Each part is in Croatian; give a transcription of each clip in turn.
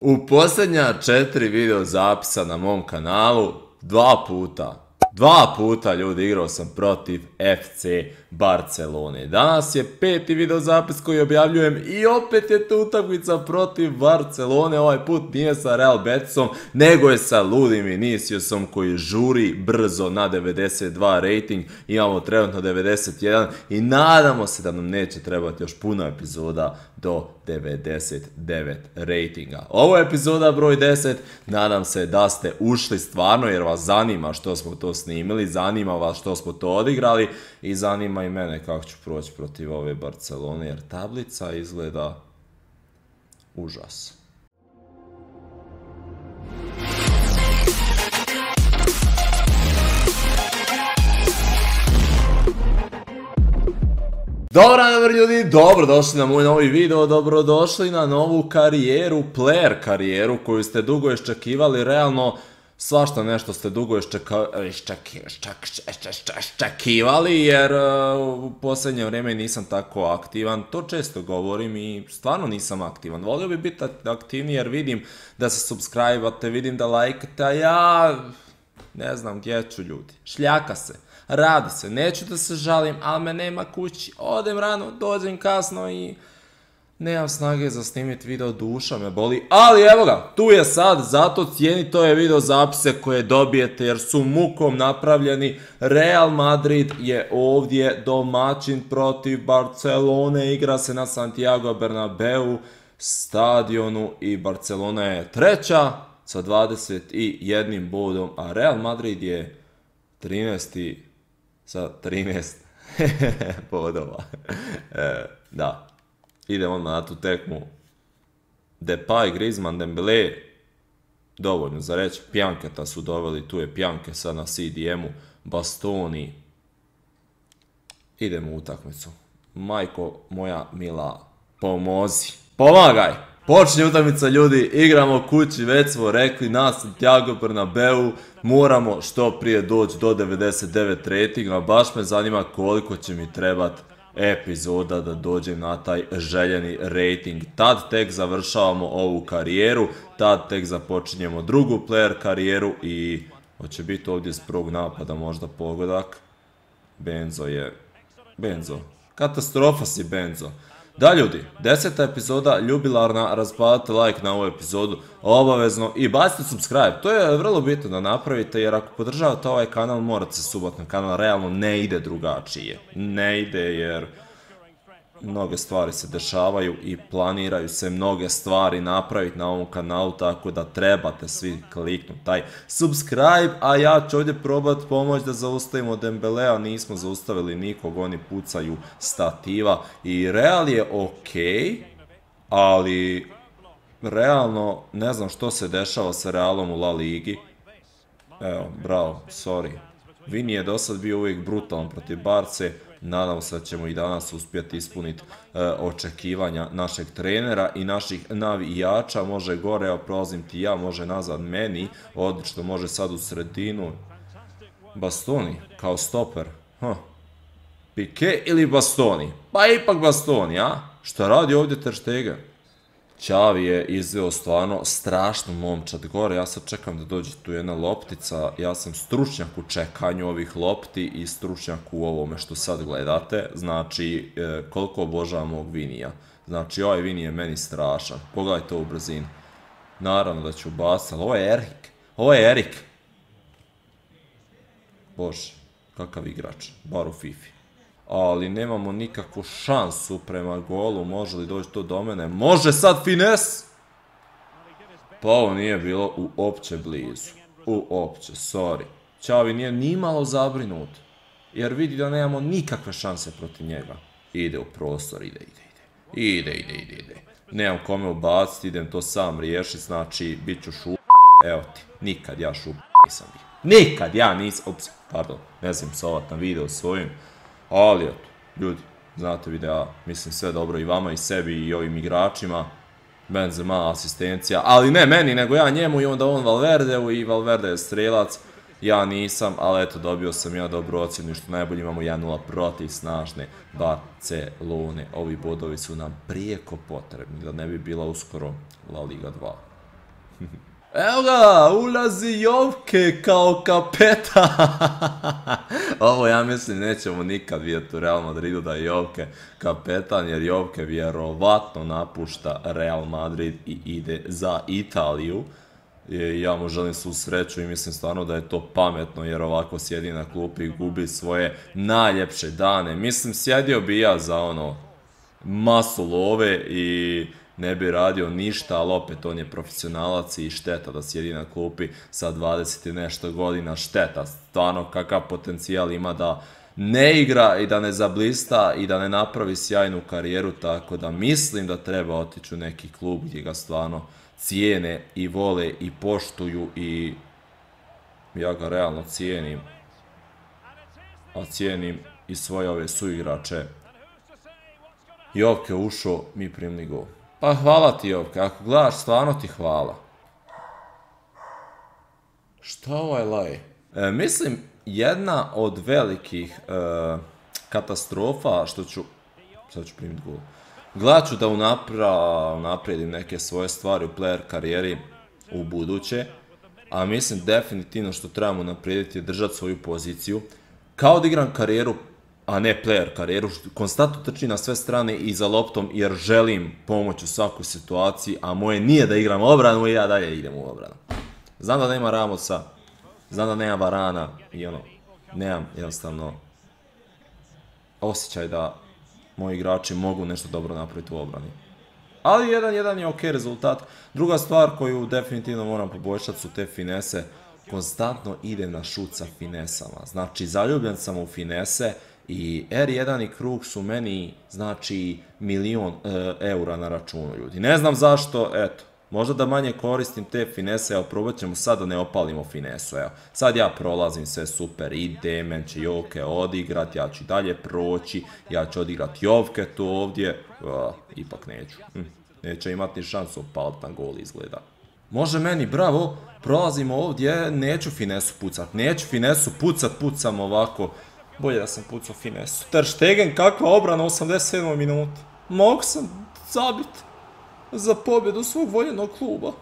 U posljednja četiri video zapisa na mom kanalu, dva puta, dva puta ljudi igrao sam protiv FC Barcelone. Danas je peti video zapis koji objavljujem i opet je tu utakmica protiv Barcelone. Ovaj put nije sa Real Betisom, nego je sa ludim Viniciusom koji žuri brzo na 92 rating. Imamo trenutno 91 i nadamo se da nam neće trebati još puno epizoda do 99 ratinga. Ovo je epizoda broj 10, nadam se da ste ušli stvarno jer vas zanima što smo to snimili, zanima vas što smo to odigrali i zanima i mene kako ću proći protiv ove Barcelone jer tablica izgleda užas. Dobar dan ljudi, dobrodošli na moj novi video, dobrodošli na novu karijeru, player karijeru koju ste dugo iščekivali, realno svašta nešto ste dugo iščekivali jer e, u posljednje vrijeme nisam tako aktivan, to često govorim i stvarno nisam aktivan. Volio bi biti aktivniji jer vidim da se subscribe vidim da lajkate, a ja ne znam gdje ću ljudi, šljaka se. Radi se, neću da se žalim, ali me nema kući, odem rano, dođem kasno i nemam snage za snimit video, duša me boli, ali evo ga, tu je sad, zato cijeni to je video zapise koje dobijete jer su mukom napravljeni. Real Madrid je ovdje domaćin protiv Barcelone, igra se na Santiago Bernabeu stadionu i Barcelona je treća sa 21 bodom, a Real Madrid je 13 sa 13 bodova. E, da, idemo na tu tekmu. Depay, Griezmann, Dembele, dovoljno za reći. Pjanketa su doveli, tu je Pjanke sad na CDM-u, Bastoni. Idemo u utakmicu. Majko moja mila, pomozi. Pomagaj! Počinje utakmica ljudi, igramo kući, već smo rekli na Santiago Bernabeu, moramo što prije doći do 99 ratinga, baš me zanima koliko će mi trebati epizoda da dođem na taj željeni rating. Tad tek završavamo ovu karijeru, tad tek započinjemo drugu player karijeru i hoće biti ovdje s prvog napada možda pogodak. Benzo je... Benzo. Katastrofa si Benzo. Da ljudi, deseta epizoda ljubilarna, razpadate like na ovu epizodu obavezno i bacite subscribe, to je vrlo bitno da napravite jer ako podržavate ovaj kanal morate se subati na kanal, realno ne ide drugačije, ne ide jer mnoge stvari se dešavaju i planiraju se mnoge stvari napraviti na ovom kanalu, tako da trebate svi kliknuti taj subscribe, a ja ću ovdje probati pomoć da zaustavimo Dembelea, nismo zaustavili nikog, oni pucaju stativa i Real je ok, ali realno ne znam što se dešava sa Realom u La Ligi. Evo, bravo, sorry. Vini je do sad bio uvijek brutalan protiv Barce, Nadam se da ćemo i danas uspjeti ispuniti e, očekivanja našeg trenera i naših navijača. Može gore, evo prolazim ti ja, može nazad meni. Odlično, može sad u sredinu. Bastoni, kao stoper. Huh. Pike ili Bastoni? Pa ipak Bastoni, a? Šta radi ovdje Ter Stegen? Čavi je izveo stvarno strašno momčad. Gore, ja sad čekam da dođe tu jedna loptica, ja sam stručnjak u čekanju ovih lopti i stručnjak u ovome što sad gledate, znači e, koliko obožavam ovog Vinija. Znači ovaj Vini je meni strašan, pogledajte u brzinu. Naravno da ću bacati, ali ovo je Erik, ovo je Erik. Bože, kakav igrač, bar u Fifi ali nemamo nikakvu šansu prema golu, može li doći to do mene, može sad fines! Pa ovo nije bilo uopće blizu, uopće, sorry. Čavi nije ni malo zabrinut, jer vidi da nemamo nikakve šanse protiv njega. Ide u prostor, ide, ide, ide, ide, ide, ide, ide. Nemam kome ubaciti, idem to sam riješiti, znači bit ću šup... Evo ti, nikad ja šup nisam bio. Nikad ja nisam, ups, pardon, ne znam psovat na video svojim. Ali eto, ljudi, znate videa, mislim sve dobro i vama i sebi i ovim igračima. Benzema asistencija, ali ne meni, nego ja njemu i onda on Valverdeu i Valverde je strelac. Ja nisam, ali eto dobio sam ja dobru ocjenu što najbolje imamo 1-0 protiv snažne Barcelone. Ovi bodovi su nam prijeko potrebni da ne bi bila uskoro La Liga 2. Evo ga, ulazi Jovke kao kapeta. Ovo ja mislim nećemo nikad vidjeti u Real Madridu da je Jovke kapetan, jer Jovke vjerovatno napušta Real Madrid i ide za Italiju. Ja mu želim svu sreću i mislim stvarno da je to pametno jer ovako sjedi na klupi i gubi svoje najljepše dane. Mislim sjedio bi ja za ono masu love i ne bi radio ništa, ali opet on je profesionalac i šteta da sjedi na klupi sa 20 i nešto godina, šteta, stvarno kakav potencijal ima da ne igra i da ne zablista i da ne napravi sjajnu karijeru, tako da mislim da treba otići u neki klub gdje ga stvarno cijene i vole i poštuju i ja ga realno cijenim, a cijenim i svoje ove suigrače. Jovke ušao, mi primili gol. Pa hvala ti Jovke, ako gledaš stvarno ti hvala. Šta ovaj laj? E, mislim, jedna od velikih e, katastrofa, što ću... Sad ću primiti gol. Gledat ću da unapra, unaprijedim neke svoje stvari u player karijeri u buduće. A mislim definitivno što trebamo naprijediti je držati svoju poziciju. Kao da igram karijeru a ne player karijeru, konstantno trči na sve strane i za loptom jer želim pomoć u svakoj situaciji, a moje nije da igram obranu i ja dalje idem u obranu. Znam da nema Ramosa, znam da nema Varana i ono, nemam jednostavno osjećaj da moji igrači mogu nešto dobro napraviti u obrani. Ali jedan jedan je ok rezultat. Druga stvar koju definitivno moram poboljšati su te finese. Konstantno idem na šut sa finesama. Znači, zaljubljen sam u finese i R1 i krug su meni, znači, milion e, eura na računu, ljudi. Ne znam zašto, eto, možda da manje koristim te finese, evo, probat ćemo sad da ne opalimo finesu, evo. Sad ja prolazim sve super, ide, men će Jovke odigrat, ja ću dalje proći, ja ću odigrat Jovke tu ovdje, ipak neću. Hm, neće imati šansu opalit na gol izgleda. Može meni, bravo, prolazimo ovdje, neću finesu pucat, neću finesu pucat, pucam ovako, bolje da sam pucao finesu. Ter Stegen, kakva obrana u 87. minuti. Mogu sam zabit za pobjedu svog voljenog kluba.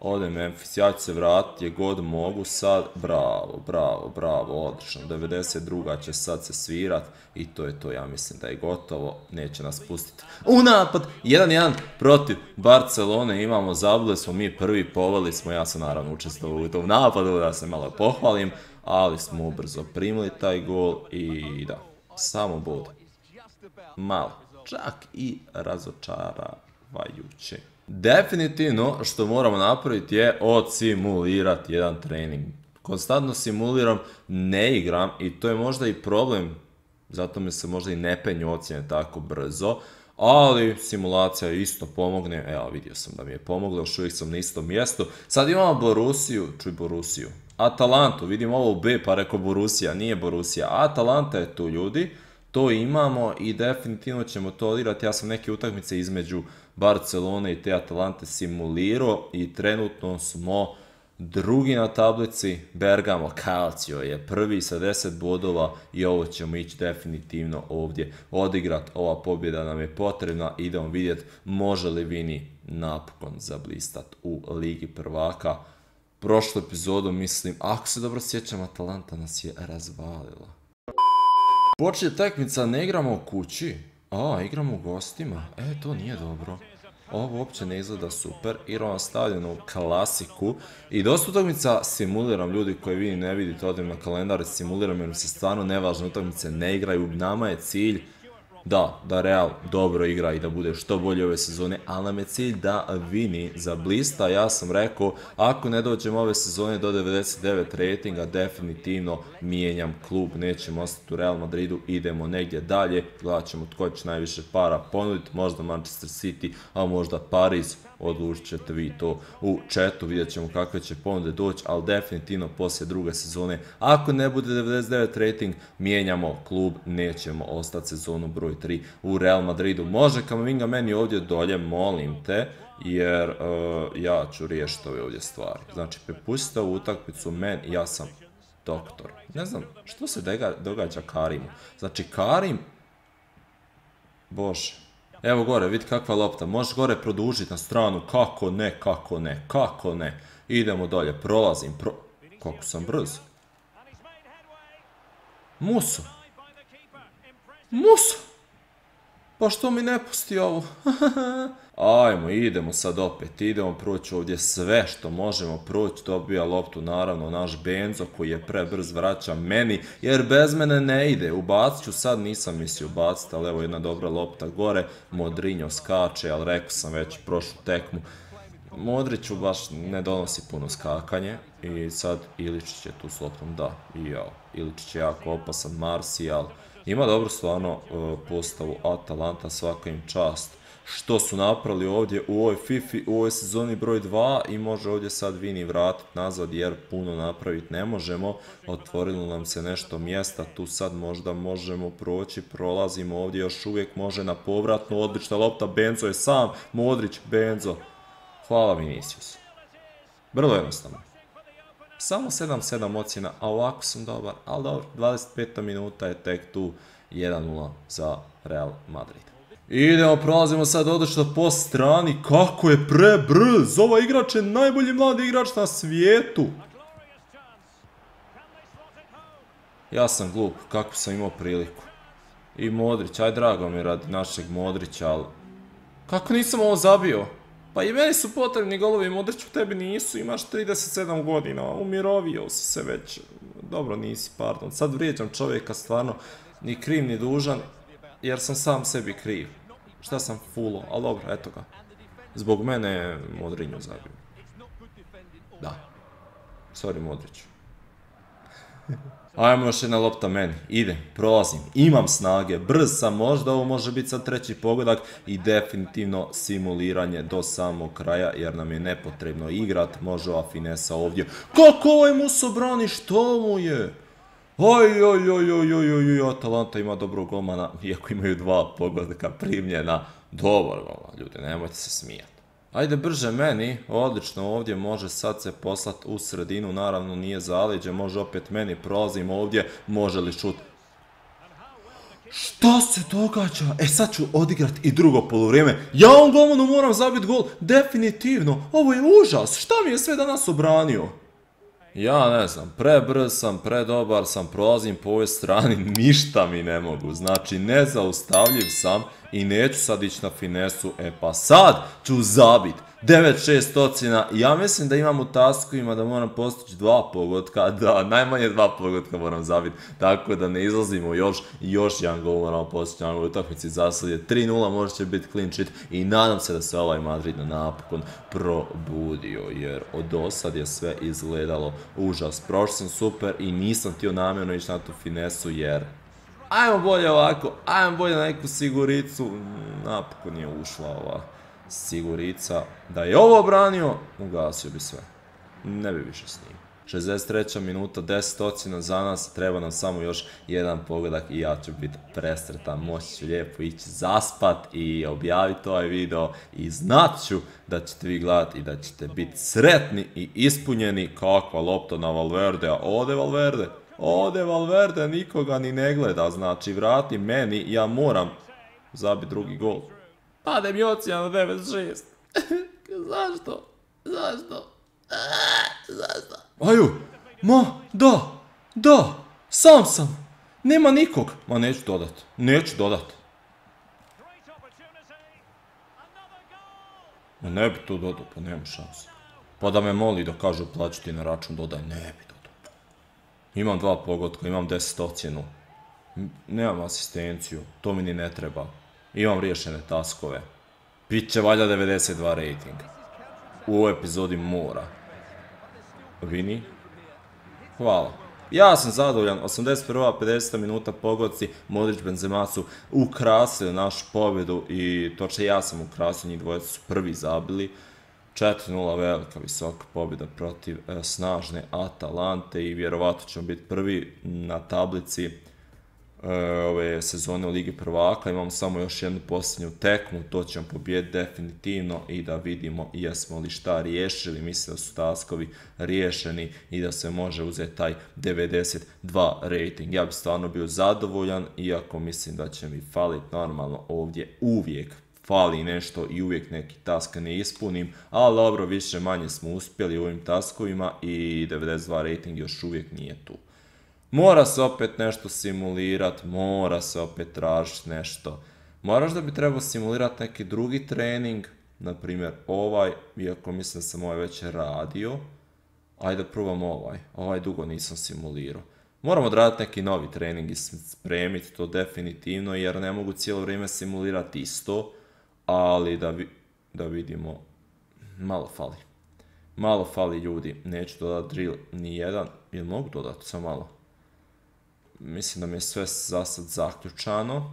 Ode Memphis, ja ću se vratiti gdje god mogu sad. Bravo, bravo, bravo, odlično. 92. će sad se svirat i to je to, ja mislim da je gotovo. Neće nas pustiti. U napad! 1-1 protiv Barcelone imamo, zabili smo mi prvi, poveli smo, ja sam naravno učestvovao u tom napadu, da se malo pohvalim ali smo ubrzo primili taj gol i da, samo bod. Malo, čak i razočaravajuće. Definitivno što moramo napraviti je odsimulirati jedan trening. Konstantno simuliram, ne igram i to je možda i problem, zato mi se možda i ne penju ocjene tako brzo, ali simulacija isto pomogne, evo vidio sam da mi je pomoglo, još uvijek sam na istom mjestu. Sad imamo Borusiju, čuj Borusiju, Atalantu, vidim ovo u B pa rekao Borussia, nije Borussia, Atalanta je tu ljudi, to imamo i definitivno ćemo to odigrati, ja sam neke utakmice između Barcelone i te Atalante simulirao i trenutno smo drugi na tablici, Bergamo Calcio je prvi sa 10 bodova i ovo ćemo ići definitivno ovdje odigrat, ova pobjeda nam je potrebna, idemo vidjeti može li Vini napokon zablistat u Ligi prvaka prošlu epizodu, mislim, ako se dobro sjećam, Atalanta nas je razvalila. Počinje tekmica, ne igramo u kući. A, igramo u gostima. E, to nije dobro. Ovo uopće ne izgleda super. Igramo stavljenu klasiku. I dosta utakmica simuliram ljudi koji vi ne vidite, odim na kalendar simuliram jer se stvarno nevažne utakmice ne igraju. Nama je cilj da, da Real dobro igra i da bude što bolje ove sezone, ali nam je cilj da vini za blista. Ja sam rekao, ako ne dođemo ove sezone do 99 ratinga, definitivno mijenjam klub, nećemo ostati u Real Madridu, idemo negdje dalje, gledat ćemo tko će najviše para ponuditi, možda Manchester City, a možda Paris, odlučit ćete vi to u chatu, vidjet ćemo kakve će ponude doći, ali definitivno poslije druge sezone, ako ne bude 99 rating, mijenjamo klub, nećemo ostati sezonu broj 3 u Real Madridu. Može Kamavinga meni ovdje dolje, molim te, jer e, ja ću riješiti ove ovdje stvari. Znači, prepustite ovu utakmicu meni, ja sam doktor. Ne znam, što se događa Karimu? Znači, Karim, bože, Evo gore, vidi kakva lopta. Možeš gore produžiti na stranu. Kako ne, kako ne, kako ne. Idemo dolje, prolazim. Pro... Kako sam brz. Muso. Muso. Pa što mi ne pusti ovo? Ajmo, idemo sad opet, idemo proći ovdje sve što možemo proći, dobija loptu naravno naš Benzo koji je prebrz vraća meni, jer bez mene ne ide, ubacit ću sad, nisam mislio ubaciti, ali evo jedna dobra lopta gore, Modrinjo skače, ali rekao sam već prošlu tekmu, Modriću baš ne donosi puno skakanje i sad Iličić je tu s loptom, da, Iličić je jako opasan, Marcijal, ima dobro stvarno e, postavu Atalanta, svaka im čast što su napravili ovdje u ovoj Fifi, u ovoj sezoni broj 2 i može ovdje sad Vini vratiti nazad jer puno napraviti ne možemo. Otvorilo nam se nešto mjesta, tu sad možda možemo proći, prolazimo ovdje još uvijek može na povratnu, odlična lopta, Benzo je sam, Modrić, Benzo. Hvala Vinicius. Vrlo jednostavno. Samo 7-7 ocjena, a ovako sam dobar, ali dobro, 25 minuta je tek tu 1-0 za Real Madrid. Idemo, prolazimo sad odlično po strani. Kako je prebrz! Ova igrač je najbolji mladi igrač na svijetu. Ja sam glup, kako sam imao priliku. I Modrić, aj drago mi radi našeg Modrića, ali... Kako nisam ovo zabio? Pa i meni su potrebni golovi, Modriću tebi nisu, imaš 37 godina, umirovio si se već. Dobro, nisi, pardon. Sad vrijeđam čovjeka stvarno, ni kriv ni dužan, jer sam sam sebi kriv. Šta sam fulo, ali dobro, eto ga. Zbog mene Modrinju zabio. Da. Sorry Modrić. Ajmo još jedna lopta meni. Ide, prolazim, imam snage, brz sam možda, ovo može biti sad treći pogodak i definitivno simuliranje do samog kraja jer nam je nepotrebno igrat, može ova finesa ovdje. Kako ovaj Muso brani, što mu je? Oj, oj, oj, oj, oj, oj, Atalanta ima dobrog golmana, iako imaju dva pogodka primljena. Dobar golman, ljudi, nemojte se smijati. Ajde brže meni, odlično ovdje može sad se poslat u sredinu, naravno nije zaliđe, može opet meni, prolazim ovdje, može li šut. Šta se događa? E sad ću odigrat i drugo polovrijeme. Ja on golmanu moram zabiti gol, definitivno, ovo je užas, šta mi je sve danas obranio? Ja ne znam, prebrz sam, predobar sam, prolazim po ovoj strani, ništa mi ne mogu. Znači, nezaustavljiv sam i neću sad ići na finesu. E pa sad ću zabit. 9-6 ocjena. Ja mislim da imam u taskovima da moram postići dva pogotka. Da, najmanje dva pogotka moram zabiti. Tako da ne izlazimo još. Još jedan gol moramo postići na ovoj utakmici. Zasad je 3-0, možda će biti clean sheet. I nadam se da se ovaj Madrid napokon probudio. Jer od osad je sve izgledalo užas. Prošao sam super i nisam htio namjerno ići na tu finesu jer ajmo bolje ovako, ajmo bolje na neku siguricu, napokon je ušla ova sigurica. Da je ovo obranio, ugasio bi sve. Ne bi više s njim. 63. minuta, 10 ocjena za nas, treba nam samo još jedan pogledak i ja ću biti presretan, moći ću lijepo ići zaspat i objaviti ovaj video i znat ću da ćete vi gledati i da ćete biti sretni i ispunjeni kakva lopta na Valverde, a ode Valverde, ode Valverde, nikoga ni ne gleda, znači vrati meni, ja moram zabiti drugi gol. Pade mi ocjena na 9-6. Zašto? Zašto? Zašto? Aju, ma, da, da, sam sam. Nema nikog. Ma neću dodat, neću dodat. Ma ne bi to dodao, pa nema šanse. Pa da me moli da kažu plaćati na račun dodaj, ne bi dodao. Imam dva pogotka, imam 10 ocjenu. Nemam asistenciju, to mi ni ne treba. Imam riješene taskove. Biće valja 92 rating. U ovoj epizodi mora. Vini. Hvala. Ja sam zadovoljan, 81. 50. minuta pogodci, Modrić Benzema su ukrasili našu pobjedu i toče ja sam ukrasio, njih dvojica su prvi zabili. 4-0 velika visoka pobjeda protiv e, snažne Atalante i vjerovatno ćemo biti prvi na tablici ove sezone u Ligi prvaka. Imamo samo još jednu posljednju tekmu, to ćemo pobijediti definitivno i da vidimo jesmo li šta riješili. Mislim da su taskovi riješeni i da se može uzeti taj 92 rating. Ja bi stvarno bio zadovoljan, iako mislim da će mi faliti normalno ovdje uvijek fali nešto i uvijek neki task ne ispunim, ali dobro, više manje smo uspjeli u ovim taskovima i 92 rating još uvijek nije tu. Mora se opet nešto simulirat, mora se opet tražiti nešto. Moraš da bi trebao simulirati neki drugi trening, na primjer ovaj, iako mislim da sam ovaj već radio. Ajde probam ovaj, ovaj dugo nisam simulirao. Moramo odraditi neki novi trening i spremiti to definitivno, jer ne mogu cijelo vrijeme simulirati isto, ali da, da vidimo, malo fali. Malo fali ljudi, neću dodati drill ni jedan, ili mogu dodati, samo malo. Mislim da mi je sve za sad zaključano.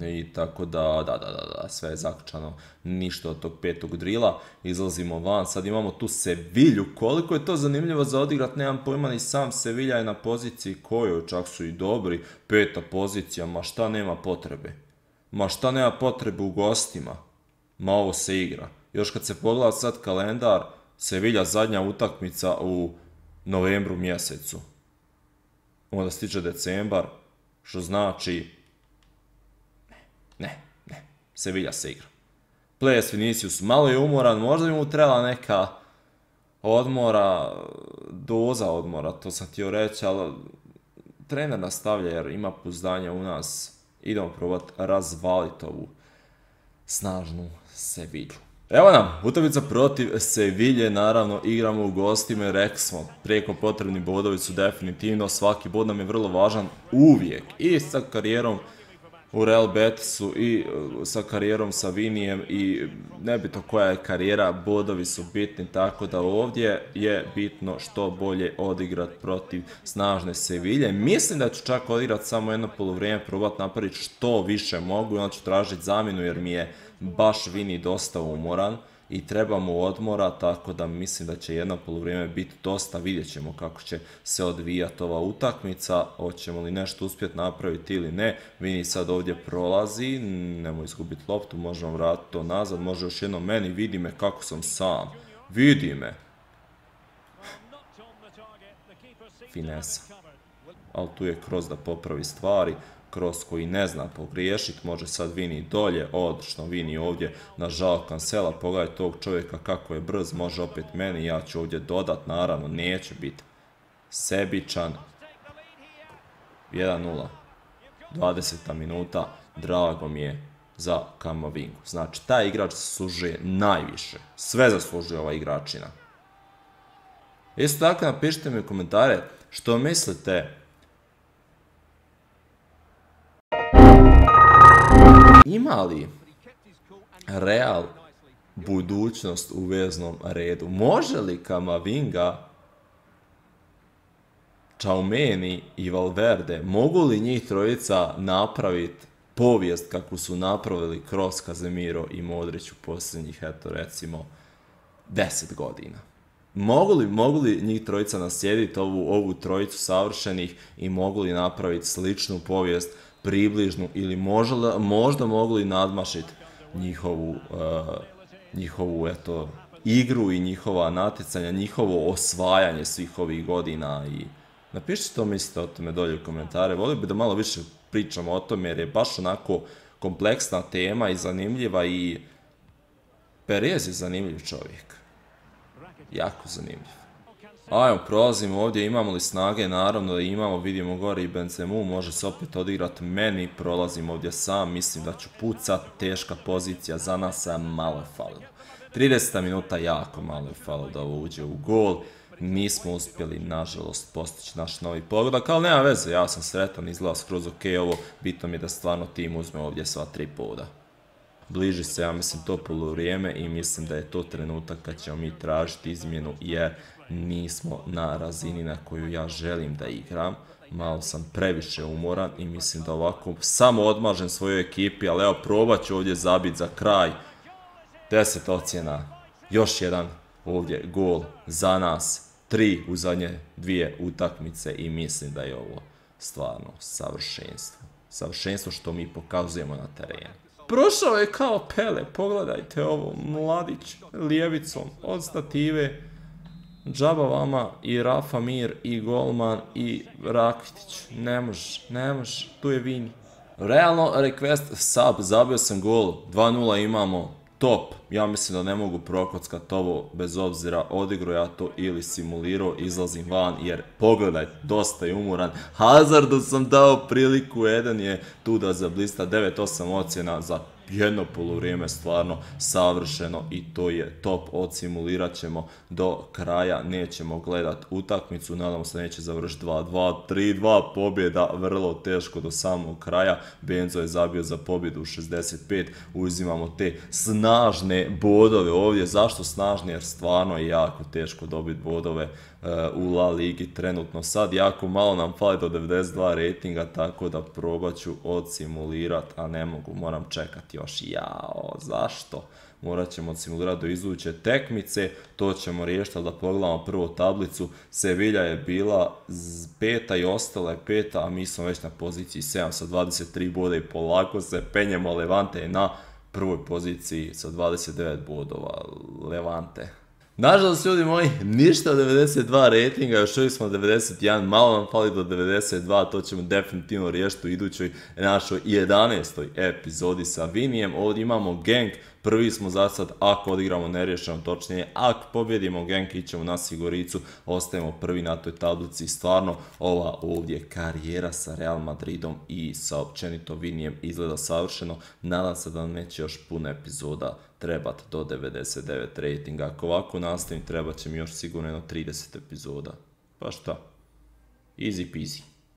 I tako da, da, da, da, da, sve je zaključano, ništa od tog petog drila, izlazimo van, sad imamo tu Sevilju, koliko je to zanimljivo za odigrat, nemam pojma, ni sam Sevilja je na poziciji kojoj, čak su i dobri, peta pozicija, ma šta nema potrebe, ma šta nema potrebe u gostima, ma ovo se igra, još kad se pogleda sad kalendar, Sevilja zadnja utakmica u novembru mjesecu, onda stiče decembar, što znači ne, ne. Sevilla se igra. Ples Vinicius malo je umoran, možda bi mu trebala neka odmora, doza odmora, to sam htio reći, ali trener nastavlja jer ima pouzdanja u nas. Idemo probati razvaliti ovu snažnu Sevilju. Evo nam, utakmica protiv Sevilje, naravno igramo u gostima rekli smo, prijeko potrebni bodovi su definitivno, svaki bod nam je vrlo važan uvijek. I sa karijerom u Real Betisu i uh, sa karijerom sa Vinijem i nebitno koja je karijera, bodovi su bitni, tako da ovdje je bitno što bolje odigrat protiv snažne Sevilje. Mislim da ću čak odigrat samo jedno polovrijeme, probati napraviti što više mogu i onda ću tražiti zamjenu jer mi je baš Vini dosta umoran i trebamo odmora, tako da mislim da će jedno polovrijeme biti dosta, vidjet ćemo kako će se odvijati ova utakmica, hoćemo li nešto uspjeti napraviti ili ne, Vini sad ovdje prolazi, nemoj izgubiti loptu, možemo vratiti to nazad, može još jedno meni, vidi me kako sam sam, vidi me. Finesa. Ali tu je kroz da popravi stvari kroz koji ne zna pogriješit, može sad Vini dolje, odlično Vini ovdje na žal kancela, pogledaj tog čovjeka kako je brz, može opet meni, ja ću ovdje dodat, naravno neće biti sebičan. 1-0, 20 minuta, drago mi je za Kamavingu. Znači, taj igrač zaslužuje najviše, sve zaslužuje ova igračina. Isto tako napišite mi u komentare što mislite Ima li Real budućnost u veznom redu? Može li Kamavinga, Čaumeni i Valverde, mogu li njih trojica napraviti povijest kako su napravili kroz Kazemiro i Modrić u posljednjih, eto recimo, deset godina? Mogu li, mogu li njih trojica naslijediti ovu, ovu trojicu savršenih i mogu li napraviti sličnu povijest približnu ili možda, možda mogli nadmašiti njihovu, uh, njihovu eto, igru i njihova natjecanja, njihovo osvajanje svih ovih godina i napišite što mislite o tome dolje u komentare. Volio bi da malo više pričamo o tome jer je baš onako kompleksna tema i zanimljiva i Perez je zanimljiv čovjek. Jako zanimljiv. Ajmo, prolazimo ovdje, imamo li snage, naravno da imamo, vidimo gore i Benzemu, može se opet odigrati meni, prolazim ovdje sam, mislim da ću pucat, teška pozicija za nas, a malo je falilo. 30 minuta jako malo je falilo da ovo uđe u gol, nismo uspjeli, nažalost, postići naš novi pogodak, ali nema veze, ja sam sretan, izgleda skroz ok ovo, bitno mi je da stvarno tim uzme ovdje sva tri poda. Bliži se, ja mislim, to vrijeme i mislim da je to trenutak kad ćemo mi tražiti izmjenu jer nismo na razini na koju ja želim da igram. Malo sam previše umoran i mislim da ovako samo odmažem svojoj ekipi, ali evo probat ću ovdje zabiti za kraj. 10 ocjena, još jedan ovdje gol za nas, tri u zadnje dvije utakmice i mislim da je ovo stvarno savršenstvo. Savršenstvo što mi pokazujemo na terenu. Prošao je kao Pele, pogledajte ovo, mladić lijevicom od stative Džaba vama i Rafa Mir i Golman i Rakitić. Ne može, ne može. Tu je Vini. Realno, request sub, zabio sam gol, 2-0 imamo, top. Ja mislim da ne mogu prokockat ovo bez obzira odigro ja to ili simulirao, izlazim van jer pogledaj, dosta je umoran. Hazardu sam dao priliku, jedan je tu da zablista 9-8 ocjena za jedno polovrijeme stvarno savršeno i to je top, odsimulirat ćemo do kraja, nećemo gledat utakmicu, nadamo se neće završiti 2-2, 3-2 pobjeda, vrlo teško do samog kraja, Benzo je zabio za pobjedu u 65, uzimamo te snažne bodove ovdje, zašto snažne, jer stvarno je jako teško dobiti bodove u La Ligi trenutno sad. Jako malo nam fali do 92 ratinga, tako da probat ću odsimulirat, a ne mogu, moram čekati još. Jao, zašto? Morat ćemo odsimulirati do izuće tekmice, to ćemo riješiti, da pogledamo prvo tablicu. Sevilla je bila peta i ostala je peta, a mi smo već na poziciji 7 sa 23 boda i polako se penjemo. Levante je na prvoj poziciji sa 29 bodova. Levante. Nažalost, ljudi moji, ništa od 92 ratinga, još uvijek smo 91, malo nam fali do 92, to ćemo definitivno riješiti u idućoj našoj 11. epizodi sa Vinijem. Ovdje imamo gang, prvi smo za sad, ako odigramo neriješeno, točnije, ako pobjedimo gang, ićemo na Sigoricu, ostajemo prvi na toj tablici. Stvarno, ova ovdje karijera sa Real Madridom i sa općenito Vinijem izgleda savršeno. Nadam se da neće još puno epizoda trebat do 99 ratinga. Ako ovako nastavim, trebat će mi još sigurno jedno 30 epizoda. Pa šta? Easy peasy.